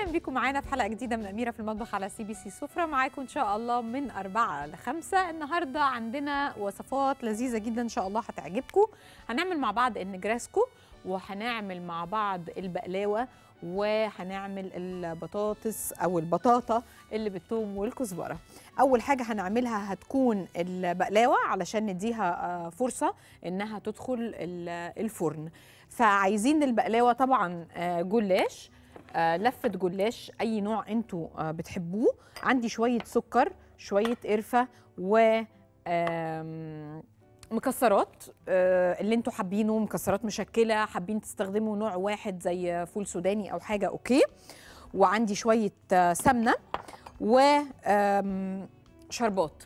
أهلا بيكم معانا في حلقة جديدة من أميرة في المطبخ على سي بي سي سفرة. معاكم إن شاء الله من أربعة لخمسة النهارده عندنا وصفات لذيذة جدا إن شاء الله هتعجبكم. هنعمل مع بعض النجراسكو وهنعمل مع بعض البقلاوة وهنعمل البطاطس أو البطاطا اللي بالثوم والكزبرة. أول حاجة هنعملها هتكون البقلاوة علشان نديها آه، فرصة إنها تدخل ال- الفرن. فعايزين البقلاوة طبعا آه، جلاش لفة جلاش أي نوع أنتوا آه، بتحبوه. عندي شوية سكر شوية قرفة و مكسرات آه، اللي أنتوا حابينه مكسرات مشكلة حابين تستخدموا نوع واحد زي فول سوداني أو حاجة okay. وعندي شوية آه، سمنة و شربات.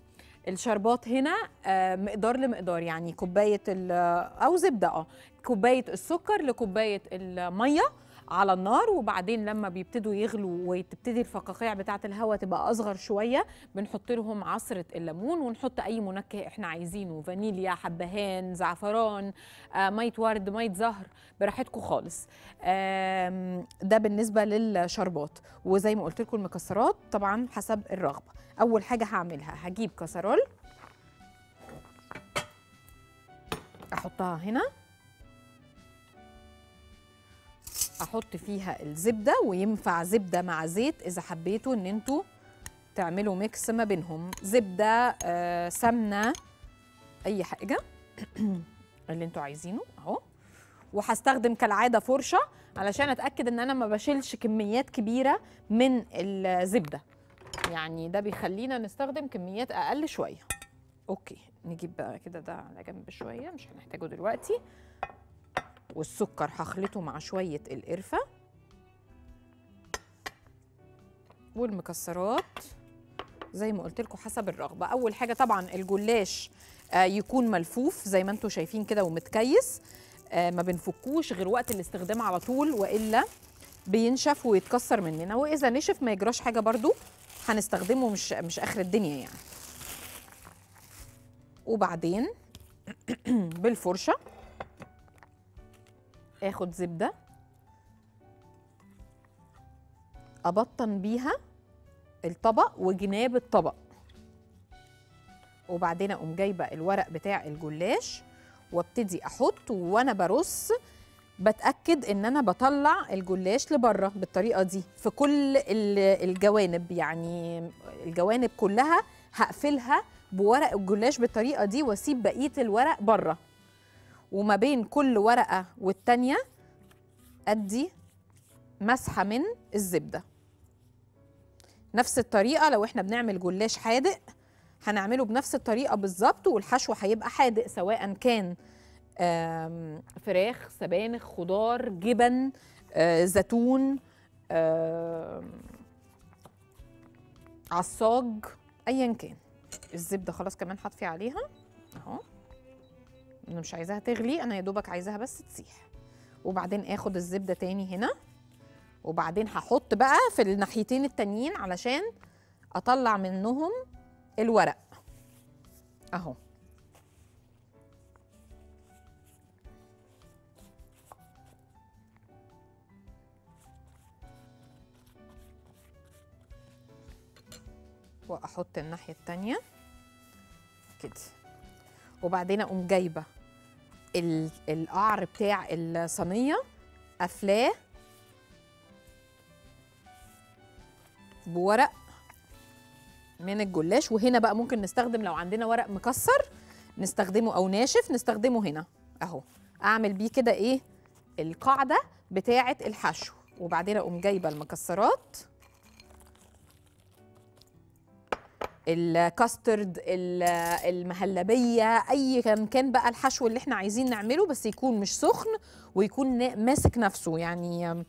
الشربات هنا آه، مقدار لمقدار يعني كوباية أو زبدة آه كوباية السكر لكوباية المية على النار وبعدين لما بيبتدوا يغلوا وتبتدي الفقاقيع بتاعة الهواء تبقى أصغر شوية بنحط لهم عصرة الليمون ونحط أي منكه إحنا عايزينه فانيليا حبهان زعفران آه، ميه ورد ميه زهر براحتكم خالص. ده بالنسبة للشربات. وزي ما قلت لكم المكسرات طبعا حسب الرغبة. أول حاجة هعملها هجيب كسرول أحطها هنا. أحط فيها الزبده وينفع زبده مع زيت اذا حبيتوا ان أنتوا تعملوا ميكس ما بينهم. زبده آه، سمنه اي حاجة اللي أنتوا عايزينه اهو. وهستخدم كالعاده فرشه علشان اتاكد ان أنا ما بشيلش كميات كبيره من الزبده. يعني ده بيخلينا نستخدم كميات أقل شوية. أوكي نجيب بقى كده ده على جنب شوية مش هنحتاجه دلوقتي. والسكر هخلطه مع شوية القرفة والمكسرات. زي ما قلت لكم حسب الرغبة. أول حاجة طبعا الجلاش آه، يكون ملفوف زي ما أنتم شايفين كده ومتكيس آه، ما بنفكوش غير وقت الاستخدام على طول وإلا بينشف ويتكسر مننا. وإذا نشف ما يجراش حاجة برضو هنستخدمه مش مش آخر الدنيا يعني. وبعدين بالفرشة. آخد زبدة أبطن بيها الطبق وجناب الطبق. وبعدين أقوم جايبة الورق بتاع الجلاش وابتدي أحط وأنا برص بتأكد إن أنا بطلع الجلاش لبره بالطريقة دي. في كل ال- الجوانب يعني الجوانب كلها هقفلها بورق الجلاش بالطريقة دي وأسيب بقية الورق بره. وما بين كل ورقة والتانية أدي مسحة من الزبدة. نفس الطريقة لو إحنا بنعمل جلاش حادق هنعمله بنفس الطريقة بالظبط والحشو هيبقى حادق سواء كان فراخ سبانخ خضار جبن آه، زيتون عصاج ايا كان. الزبدة خلاص كمان هطفي عليها. أهو. أنا مش عايزاها تغلي أنا يا دوبك عايزاها بس تسيح. وبعدين آخد الزبدة تاني هنا. وبعدين هحط بقى في الناحيتين التانيين علشان أطلع منهم الورق. أهو. وأحط الناحية التانية. كده. وبعدين أقوم جايبة القعر بتاع الصينية. قافلاه بورق من الجلاش. وهنا بقى ممكن نستخدم لو عندنا ورق مكسر نستخدمه أو ناشف نستخدمه هنا أهو. أعمل بيه كده إيه؟ القاعده بتاعة الحشو. وبعدين أقوم جايبة المكسرات. الكاسترد ال- المهلبية أي كان كان بقى الحشو اللي إحنا عايزين نعمله بس يكون مش سخن ويكون ماسك نفسه. يعني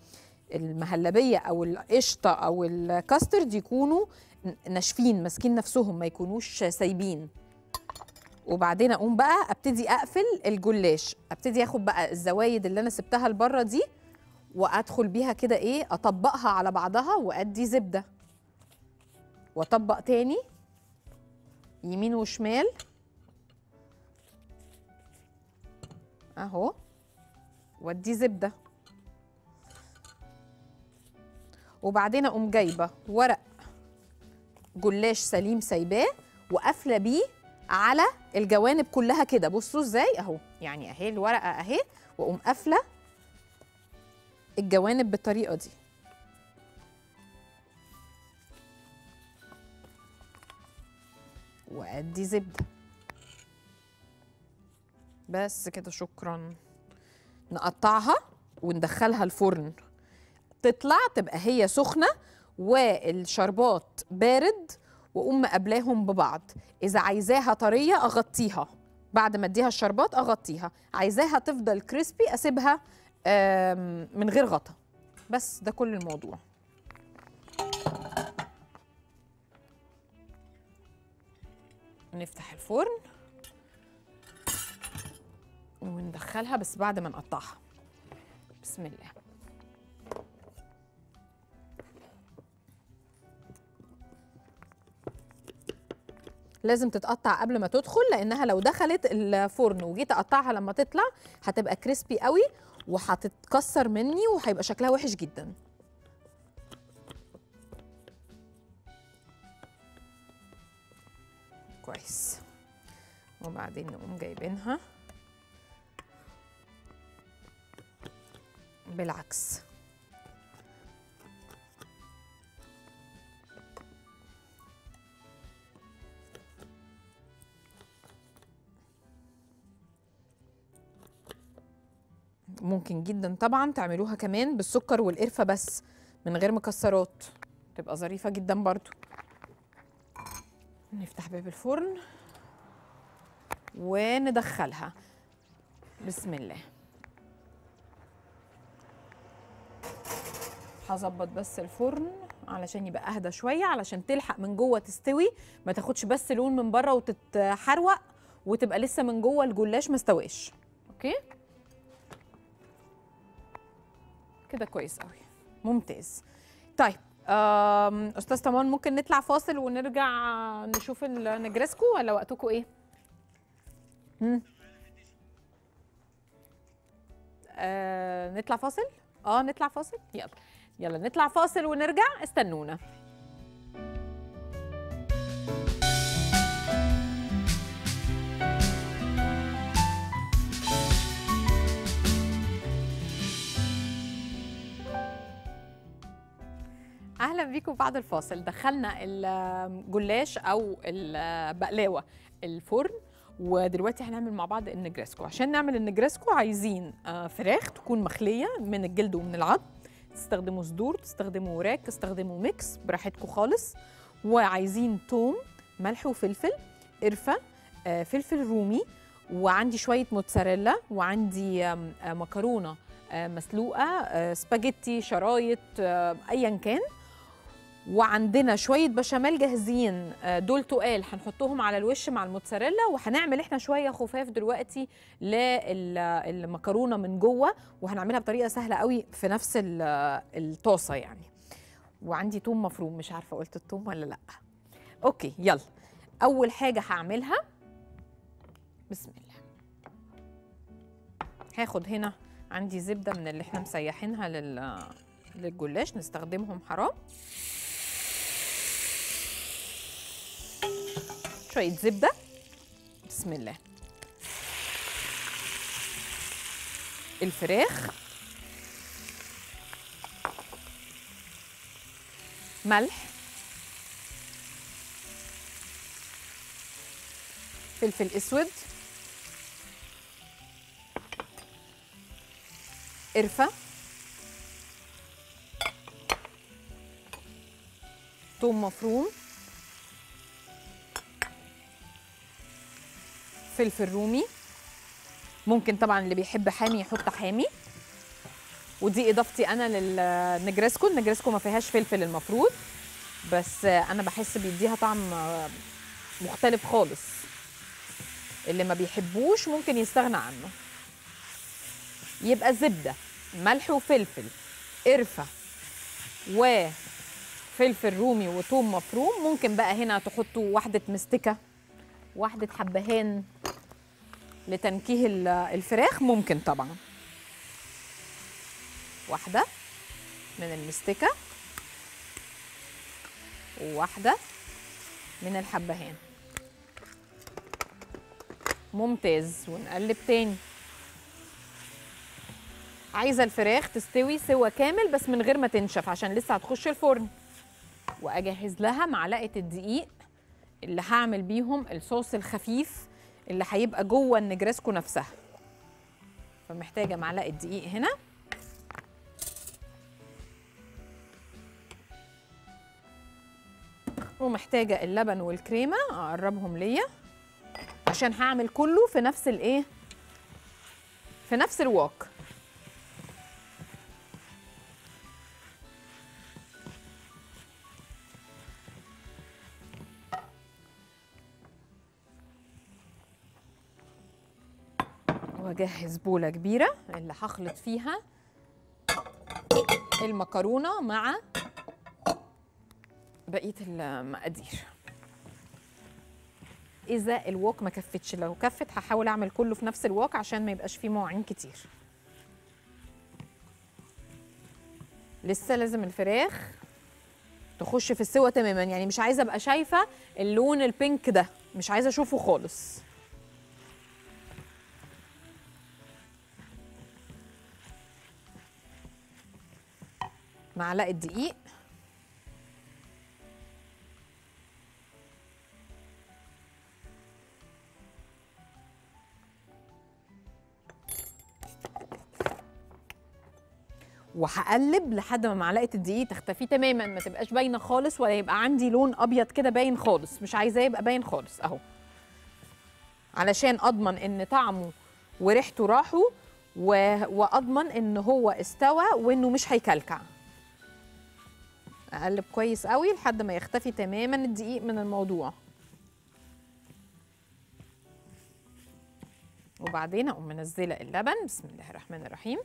المهلبية أو القشطة أو الكاسترد يكونوا ناشفين ماسكين نفسهم ما يكونوش سايبين. وبعدين أقوم بقى أبتدي أقفل الجلاش. أبتدي آخد بقى الزوايد اللي أنا سبتها لبره دي وأدخل بيها كده إيه أطبقها على بعضها وأدي زبدة. وأطبق تاني. يمين وشمال. أهو. وادي زبدة. وبعدين أقوم جايبة ورق جلاش سليم سايباه وقافلة بيه على الجوانب كلها كده. بصوا إزاي. أهو. يعني أهي الورقة أهي. وأقوم قافلة الجوانب بالطريقة دي. وأدي زبدة. بس كده شكرا. نقطعها وندخلها الفرن. تطلع تبقى هي سخنة والشربات بارد وأقوم مقابلاهم ببعض. إذا عايزاها طرية أغطيها. بعد ما أديها الشربات أغطيها. عايزاها تفضل كريسبي أسيبها آم، من غير غطا. بس ده كل الموضوع. نفتح الفرن وندخلها بس بعد ما نقطعها. بسم الله. لازم تتقطع قبل ما تدخل لأنها لو دخلت الفرن وجيت أقطعها لما تطلع هتبقى كريسبي قوي وهتتكسر مني وهيبقى شكلها وحش جدا. كويس. وبعدين نقوم جايبينها. بالعكس. ممكن جدا طبعا تعملوها كمان بالسكر والقرفة بس من غير مكسرات. تبقى ظريفة جدا برضو. نفتح باب الفرن وندخلها. بسم الله. هظبط بس الفرن علشان يبقى أهدى شوية علشان تلحق من جوه تستوي. ما تاخدش بس لون من بره وتتحروق وتبقى لسه من جوه الجلاش ما استواش. أوكي؟ كده كويس قوي ممتاز. طيب أستاذ طمان ممكن نطلع فاصل ونرجع نشوف النجرسكو ولا وقتكم إيه؟ هم؟ آه نطلع فاصل؟ آه نطلع فاصل؟ يلا. يلا نطلع فاصل ونرجع. استنونا. أهلا بيكم بعد الفاصل. دخلنا الجلاش أو البقلاوة الفرن. ودلوقتي هنعمل مع بعض النجرسكو عشان نعمل النجرسكو عايزين آه، فراخ تكون مخلية من الجلد ومن العظم. تستخدموا صدور تستخدموا وراك تستخدموا mix براحتكم خالص. وعايزين توم ملح وفلفل قرفة آه، فلفل رومي. وعندي شوية موتزاريلا. وعندي آه، مكرونة مسلوقة سباجيتي شرايط ايا كان. وعندنا شوية بشاميل جاهزين. آه، دول تقال. هنحطهم على الوش مع الموتزاريلا وهنعمل إحنا شوية خفاف دلوقتي للمكرونة من جوه وهنعملها بطريقة سهلة قوي في نفس ال- الطاسة يعني. وعندي توم مفروم. مش عارفة قلت التوم ولا لأ. okay يلا. أول حاجة هعملها. بسم الله. هاخد هنا عندي زبدة من اللي إحنا مسيحينها لل للجلاش. نستخدمهم حرام. شوية زبدة. بسم الله. الفراخ. ملح. فلفل أسود. قرفة. ثوم مفروم. فلفل رومي. ممكن طبعا اللي بيحب حامي يحط حامي. ودي إضافتي أنا للنجرسكو النجرسكو ما فيهاش فلفل المفروض بس أنا بحس بيديها طعم مختلف خالص. اللي ما بيحبوش ممكن يستغنى عنه. يبقى زبدة ملح وفلفل قرفة وفلفل رومي وثوم مفروم. ممكن بقى هنا تحطوا واحدة مستكة. واحدة حبهان لتنكيه ال- الفراخ ممكن طبعا. واحدة من المستكة. وواحدة من الحبهان. ممتاز. ونقلب تاني. عايزة الفراخ تستوي سوا كامل بس من غير ما تنشف عشان لسه هتخش الفرن. وأجهز لها معلقة الدقيق. اللي هعمل بيهم الصوص الخفيف اللي هيبقى جوه النجرسكو نفسها. فمحتاجة معلقة دقيق هنا. ومحتاجة اللبن والكريمة أقربهم ليا. عشان هعمل كله في نفس الإيه؟ في نفس الواك واجهز بولة كبيرة اللي هخلط فيها المكرونة مع بقية المقادير. إذا الوok ما كفتش لو كفت هحاول أعمل كله في نفس الوok عشان ما يبقاش فيه مواعين كتير. لسه لازم الفراخ تخش في السوا تماما يعني مش عايزة أبقى شايفة اللون البينك ده مش عايزة أشوفه خالص. معلقة دقيق. وهقلب لحد ما معلقة الدقيق تختفي تماما. ما تبقاش باينة خالص ولا يبقى عندي لون أبيض كده باين خالص. مش عايزاه يبقى باين خالص. أهو. علشان أضمن إن طعمه وريحته راحوا. وأضمن إن هو استوى وإنه مش هيكلكع. أقلب كويس قوي لحد ما يختفي تماما الدقيق من الموضوع. وبعدين أقوم منزلة اللبن. بسم الله الرحمن الرحيم.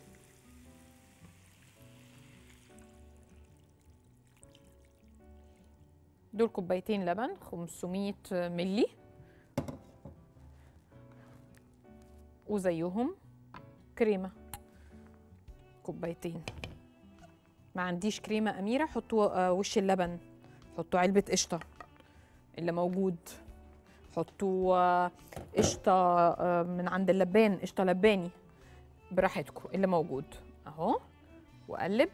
دول كوبايتين لبن 500 ملي وزيهم كريمة. كوبايتين. عنديش كريمة أميرة حطوا آه، وش اللبن. حطوا علبة قشطة اللي موجود. حطوا آه، قشطة آه، من عند اللبان قشطة لباني. براحتكم اللي موجود. أهو. وأقلب.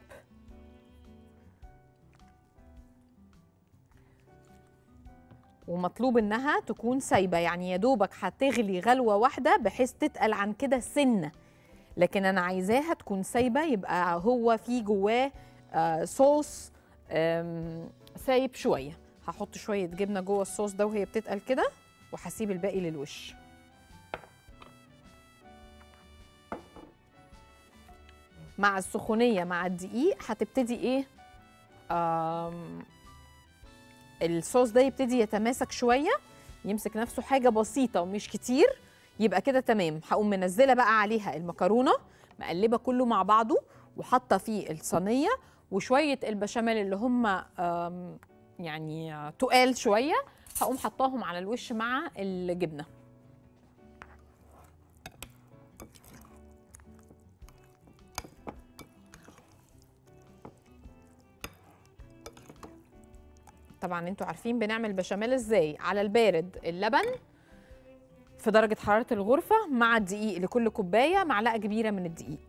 ومطلوب إنها تكون سايبة يعني يا دوبك هتغلي غلوة واحدة بحيث تتقل عن كده سنة. لكن أنا عايزاها تكون سايبة يبقى هو في جواه صوص آم، سايب شوية. هحط شوية جبنة جوه الصوص ده وهي بتتقل كده وهسيب الباقي للوش. مع السخونية مع الدقيق هتبتدي إيه؟ الصوص ده يبتدي يتماسك شوية يمسك نفسه حاجة بسيطة ومش كتير يبقى كده تمام. هقوم منزلة بقى عليها المكرونة مقلبة كله مع بعضه وحاطة فيه الصينية وشوية البشاميل اللي هم يعني تقال شوية هقوم حطاهم على الوش مع الجبنة. طبعا أنتوا عارفين بنعمل بشاميل إزاي؟ على البارد اللبن في درجة حرارة الغرفة مع الدقيق لكل كوباية معلقة كبيرة من الدقيق.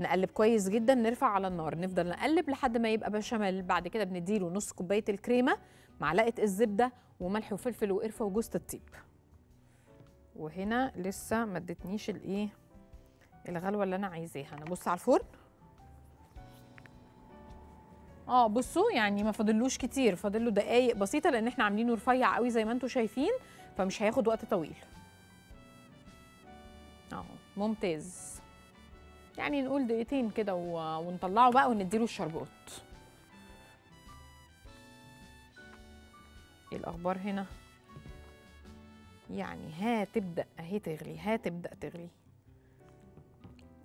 نقلب كويس جدا نرفع على النار نفضل نقلب لحد ما يبقى بشاميل. بعد كده بنديله نص كوباية الكريمة معلقة الزبدة وملح وفلفل وقرفة وجوز الطيب. وهنا لسه ما ادتنيش الايه الغلوة اللي أنا عايزاها. نبص على الفرن. آه بصوا يعني ما فاضلوش كتير فاضل له دقايق بسيطة لأن إحنا عاملينه رفيع قوي زي ما أنتم شايفين فمش هياخد وقت طويل. اهو ممتاز. يعني نقول دقيقتين كده ونطلعه بقى ونديله الشربات. إيه الأخبار هنا؟ يعني هتبدا اهي تغلي هتبدا تغلي.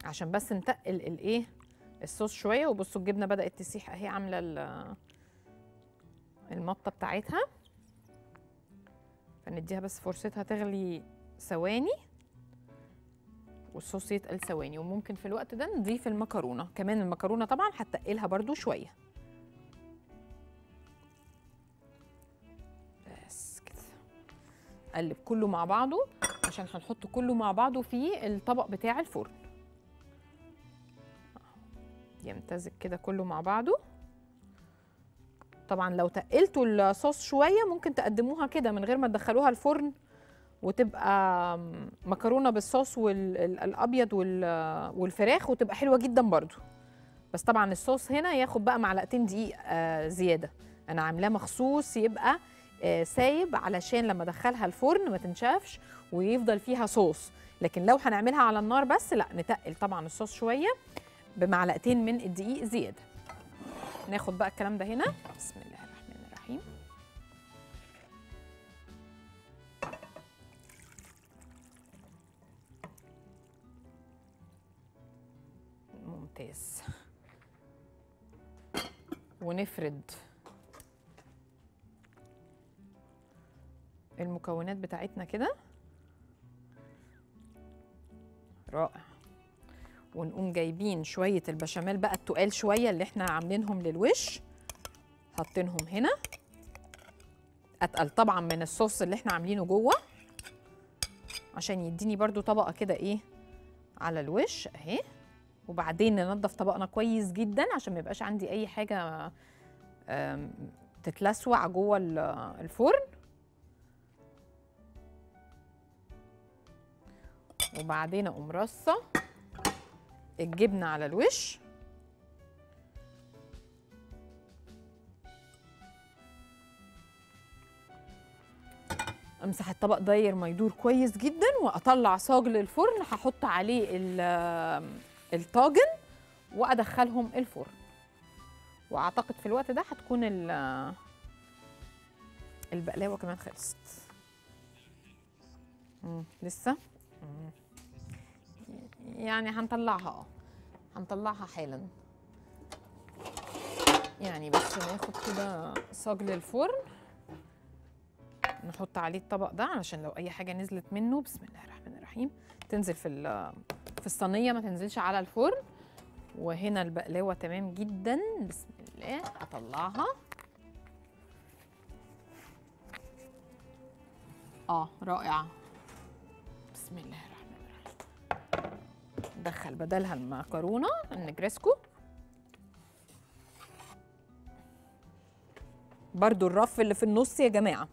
عشان بس نتقل الايه الصوص شوية. وبصوا الجبنة بدأت تسيح اهي عاملة ال- المطة بتاعتها. فنديها بس فرصتها تغلي ثواني. وصوصية يتقل ثواني وممكن في الوقت ده نضيف المكرونة كمان المكرونة طبعا هتقلها برده شوية. بس كده. قلب كله مع بعضه عشان هنحط كله مع بعضه في الطبق بتاع الفرن. يمتزج كده كله مع بعضه. طبعا لو تقلتوا الصوص شوية ممكن تقدموها كده من غير ما تدخلوها الفرن. وتبقى مكرونة بالصوص والابيض والفراخ وتبقى حلوة جدا برضو. بس طبعا الصوص هنا ياخد بقى معلقتين دقيق آه زيادة. أنا عاملاه مخصوص يبقى آه سايب علشان لما أدخلها الفرن ما تنشفش ويفضل فيها صوص. لكن لو هنعملها على النار بس لا نتقل طبعا الصوص شوية بمعلقتين من الدقيق زيادة. ناخد بقى الكلام ده هنا. بسم الله. ممتاز ونفرد المكونات بتاعتنا كده. رائع. ونقوم جايبين شوية البشاميل بقى التقال شوية اللي إحنا عاملينهم للوش. حاطينهم هنا. أتقل طبعا من الصوص اللي إحنا عاملينه جوه. عشان يديني برضو طبقة كده إيه على الوش. أهي. وبعدين ننضف طبقنا كويس جدا عشان ما يبقاش عندي أي حاجة تتلسوع جوه الفرن. وبعدين أقوم رصة الجبنة على الوش. أمسح الطبق داير ما يدور كويس جدا وأطلع صاج للفرن. هحط عليه الطاجن وأدخلهم الفرن. وأعتقد في الوقت ده هتكون البقلاوة كمان خلصت. لسه؟ يعني هنطلعها آه. هنطلعها حالا. يعني بس ناخد كده صاج للفرن. نحط عليه الطبق ده علشان لو أي حاجة نزلت منه بسم الله الرحمن الرحيم تنزل في في الصينية ما تنزلش على الفرن. وهنا البقلاوة تمام جدا. بسم الله أطلعها. آه رائعة. بسم الله الرحمن الرحيم. ندخل بدلها المكرونة النجرسكو برضو الرف اللي في النص يا جماعة.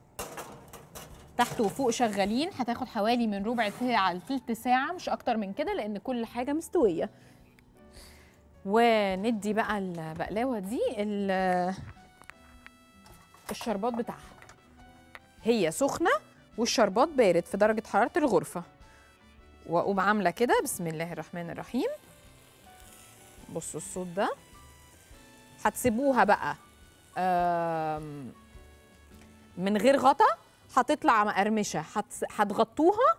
تحت وفوق شغالين هتاخد حوالي من ربع ساعة لثلث ساعة مش أكتر من كده لأن كل حاجة مستوية. وندي بقى البقلاوة دي الشربات بتاعها. هي سخنة والشربات بارد في درجة حرارة الغرفة. وأقوم عاملة كده بسم الله الرحمن الرحيم. بصوا الصوت ده. هتسيبوها بقى من غير غطا هتطلع مقرمشة. هتغطوها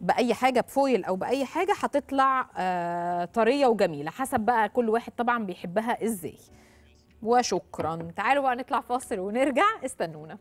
بأي حاجة بفويل أو بأي حاجة هتطلع آه طرية وجميلة. حسب بقى كل واحد طبعا بيحبها إزاي. وشكرا. تعالوا بقى نطلع فاصل ونرجع. استنونا.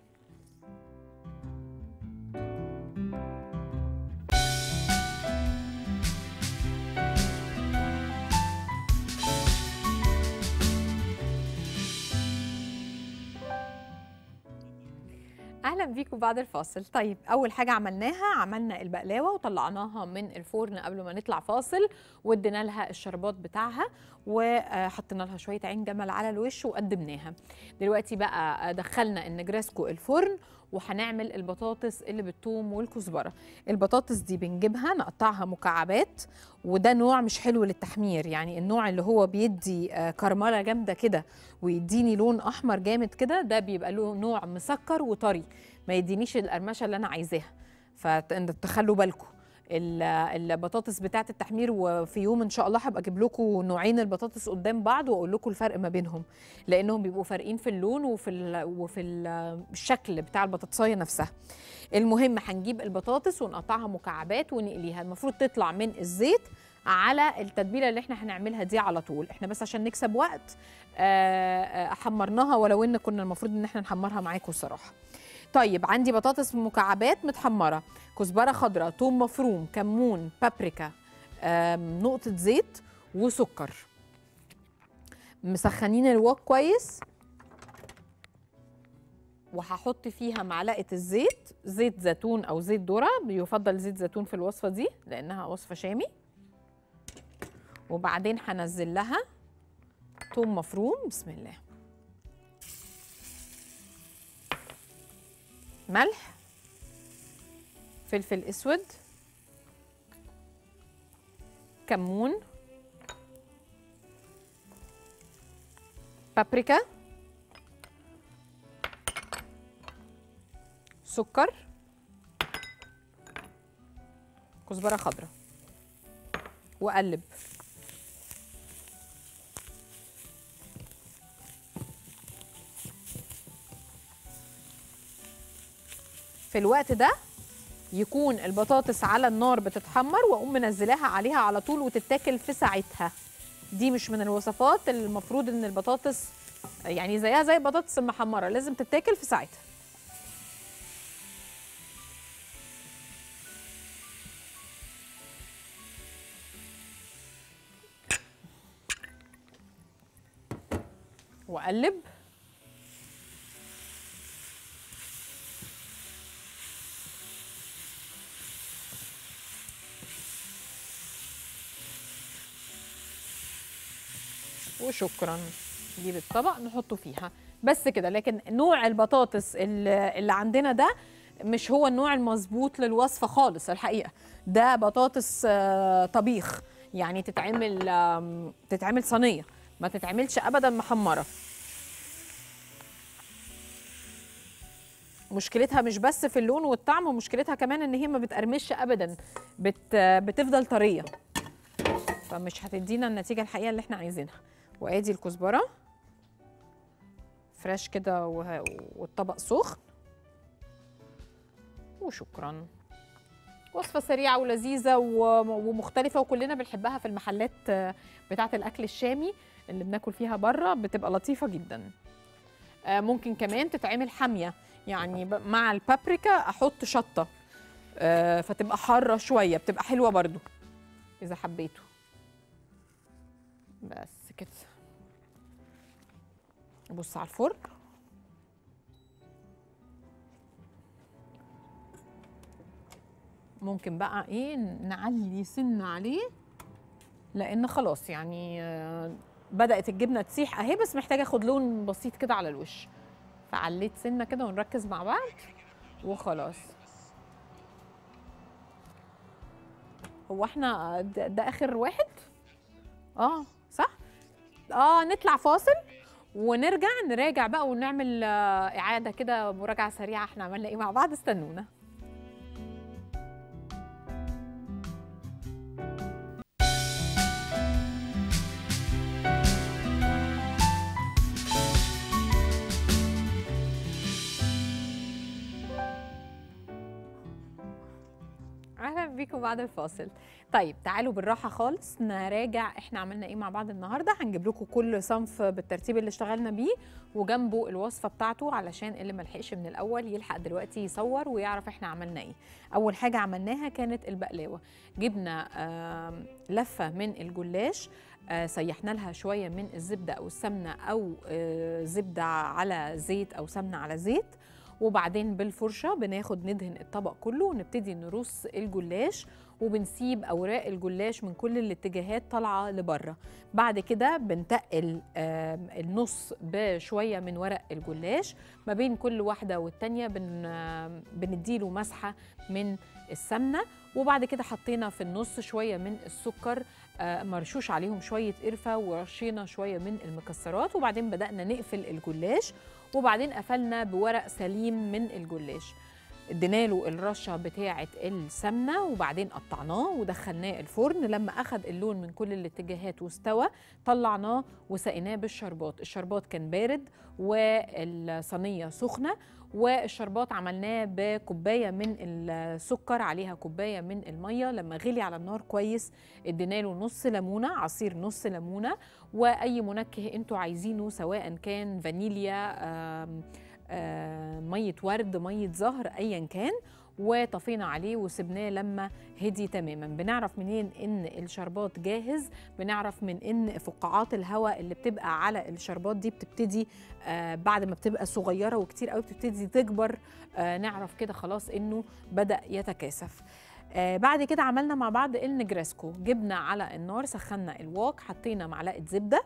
أهلا بيكم بعد الفاصل. طيب أول حاجة عملناها عملنا البقلاوة وطلعناها من الفرن قبل ما نطلع فاصل وادينا لها الشربات بتاعها وحطينا لها شوية عين جمل على الوش وقدمناها. دلوقتي بقى دخلنا النجرسكو الفرن وهنعمل البطاطس اللي بالثوم والكزبرة. البطاطس دي بنجيبها نقطعها مكعبات وده نوع مش حلو للتحمير. يعني النوع اللي هو بيدي كرملة جامدة كده ويديني لون أحمر جامد كده ده بيبقى له نوع مسكر وطري. ما يدينيش القرمشة اللي أنا عايزاها. فتخلوا بالكم البطاطس بتاعة التحمير وفي يوم إن شاء الله هبقى أجيب لكم نوعين البطاطس قدام بعض وأقول لكم الفرق ما بينهم. لأنهم بيبقوا فارقين في اللون وفي وفي ال الشكل بتاع البطاطساية نفسها. المهم هنجيب البطاطس ونقطعها مكعبات ونقليها. المفروض تطلع من الزيت على التتبيلة اللي إحنا هنعملها دي على طول. إحنا بس عشان نكسب وقت حمرناها ولو إن كنا المفروض إن إحنا نحمرها معاكم الصراحة. طيب عندي بطاطس مكعبات متحمرة كزبرة خضراء ثوم مفروم كمون بابريكا نقطة زيت وسكر. مسخنين الوك كويس. وهحط فيها معلقة الزيت زيت زيتون أو زيت ذرة بيفضل زيت زيتون في الوصفة دي لأنها وصفة شامي. وبعدين هنزل لها توم مفروم بسم الله. ملح فلفل أسود كمون بابريكا سكر كزبرة خضراء وأقلب. في الوقت ده يكون البطاطس على النار بتتحمر وأقوم منزلاها عليها على طول وتتاكل في ساعتها. دي مش من الوصفات المفروض إن البطاطس يعني زيها زي البطاطس المحمرة لازم تتاكل في ساعتها. وأقلب. وشكرا نجيب الطبق نحطه فيها. بس كده لكن نوع البطاطس اللي عندنا ده مش هو النوع المظبوط للوصفة خالص الحقيقة. ده بطاطس آه، طبيخ. يعني تتعمل تتعمل صينية. ما تتعملش ابدا محمرة. مشكلتها مش بس في اللون والطعم مشكلتها كمان إن هي ما بتقرمش ابدا. بت بتفضل طرية. فمش هتدينا النتيجة الحقيقة اللي إحنا عايزينها. وادي الكزبرة. فريش كده والطبق سخن. وشكرا. وصفة سريعة ولذيذة ومختلفة وكلنا بنحبها في المحلات بتاعة الأكل الشامي اللي بناكل فيها برة بتبقى لطيفة جدا. آه، ممكن كمان تتعمل حامية. يعني مع البابريكا أحط شطة. آه، فتبقى حارة شوية بتبقى حلوة برضو. إذا حبيتوا بس كده. بص على الفرن. ممكن بقى إيه نعلي سن عليه لأن خلاص يعني آه، بدأت الجبنة تسيح أهي بس محتاجة أخد لون بسيط كده على الوش. فعليت سنة كده ونركز مع بعض وخلاص. هو إحنا ده, ده آخر واحد؟ آه صح؟ آه نطلع فاصل. ونرجع نراجع بقى ونعمل آه، إعادة كده مراجعة سريعة إحنا عملنا إيه مع بعض. استنونا. بيكم بعد الفاصل. طيب تعالوا بالراحة خالص نراجع إحنا عملنا إيه مع بعض النهارده. هنجيب لكم كل صنف بالترتيب اللي اشتغلنا بيه وجنبه الوصفة بتاعته علشان اللي ملحقش من الأول يلحق دلوقتي يصور ويعرف إحنا عملنا إيه. أول حاجة عملناها كانت البقلاوة. جبنا لفة من الجلاش آه، سيحنا لها شوية من الزبدة أو السمنة أو آه، زبدة على زيت أو سمنة على زيت. وبعدين بالفرشة بناخد ندهن الطبق كله ونبتدي نرص الجلاش وبنسيب أوراق الجلاش من كل الاتجاهات طالعة لبرة. بعد كده بنتقل النص بشوية من ورق الجلاش. ما بين كل واحدة والتانية بنديله مسحة من السمنة. وبعد كده حطينا في النص شوية من السكر آه، مرشوش عليهم شوية قرفة ورشينا شوية من المكسرات. وبعدين بدأنا نقفل الجلاش وبعدين قفلنا بورق سليم من الجلاش. ادينا له الرشة بتاعة السمنة وبعدين قطعناه ودخلناه الفرن. لما أخد اللون من كل الاتجاهات واستوى طلعناه وسقيناه بالشربات. الشربات كان بارد والصينية سخنة والشربات عملناه بكوباية من السكر عليها كوباية من المية. لما غلي على النار كويس ادينا له نص ليمونة عصير نص ليمونة. وأي منكه أنتوا عايزينه سواء كان فانيليا آم، آم، مية ورد مية زهر ايا كان. وطفينا عليه وسبناه لما هدي تماما. بنعرف منين إن الشربات جاهز؟ بنعرف من إن فقاعات الهواء اللي بتبقى على الشربات دي بتبتدي آه بعد ما بتبقى صغيرة وكتير قوي بتبتدي تكبر. آه نعرف كده خلاص إنه بدأ يتكاثف. آه بعد كده عملنا مع بعض النجرسكو جبنا على النار سخنا الواك حطينا معلقة زبدة.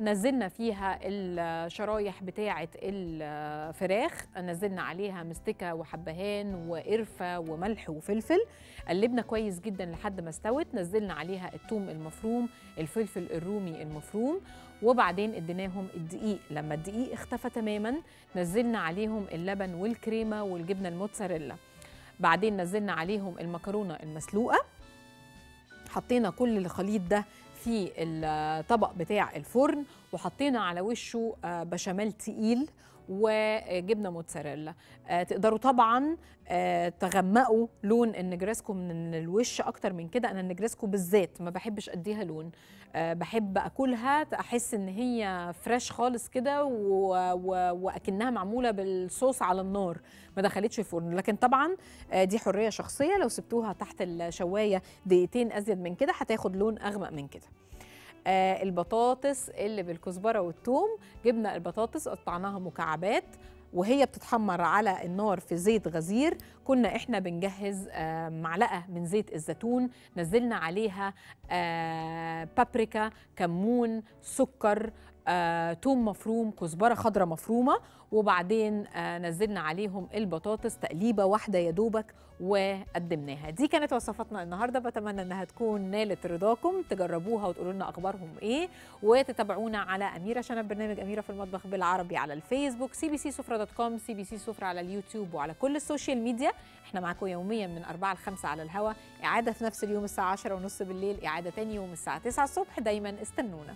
نزلنا فيها الشرايح بتاعه الفراخ نزلنا عليها مستكة وحبهان وقرفة وملح وفلفل. قلبنا كويس جدا لحد ما استوت. نزلنا عليها الثوم المفروم الفلفل الرومي المفروم وبعدين اديناهم الدقيق. لما الدقيق اختفى تماما نزلنا عليهم اللبن والكريمة والجبنة الموتزاريلا. بعدين نزلنا عليهم المكرونة المسلوقة. حطينا كل الخليط ده في الطبق بتاع الفرن وحطينا على وشه بشاميل تقيل. وجبنة موتزاريلا. تقدروا طبعا تغمقوا لون النجرسكو من الوش أكتر من كده. أنا النجرسكو بالذات ما بحبش أديها لون. بحب أكلها أحس إن هي فريش خالص كده وأكنها معمولة بالصوص على النار ما دخلتش الفرن. لكن طبعا دي حرية شخصية. لو سبتوها تحت الشواية دقيقتين أزيد من كده هتاخد لون أغمق من كده. آه البطاطس اللي بالكزبرة والثوم. جبنا البطاطس قطعناها مكعبات وهي بتتحمر على النار في زيت غزير. كنا إحنا بنجهز آه معلقة من زيت الزيتون. نزلنا عليها آه بابريكا كمون سكر آه، توم مفروم كزبرة خضراء مفرومة وبعدين آه، نزلنا عليهم البطاطس تقليبة واحدة يا دوبك وقدمناها. دي كانت وصفاتنا النهارده. بتمنى إنها تكون نالت رضاكم. تجربوها وتقولوا لنا أخبارهم إيه. وتتابعونا على أميرة شنب برنامج أميرة في المطبخ بالعربي على الفيسبوك سي بي سي سفرة dot com سي بي سي سفرة على اليوتيوب وعلى كل ال social media. إحنا معاكم يوميا من 4 ل 5 على الهوا. إعادة في نفس اليوم الساعة 10 ونص بالليل إعادة تاني يوم الساعة 9 الصبح. دايما استنونا.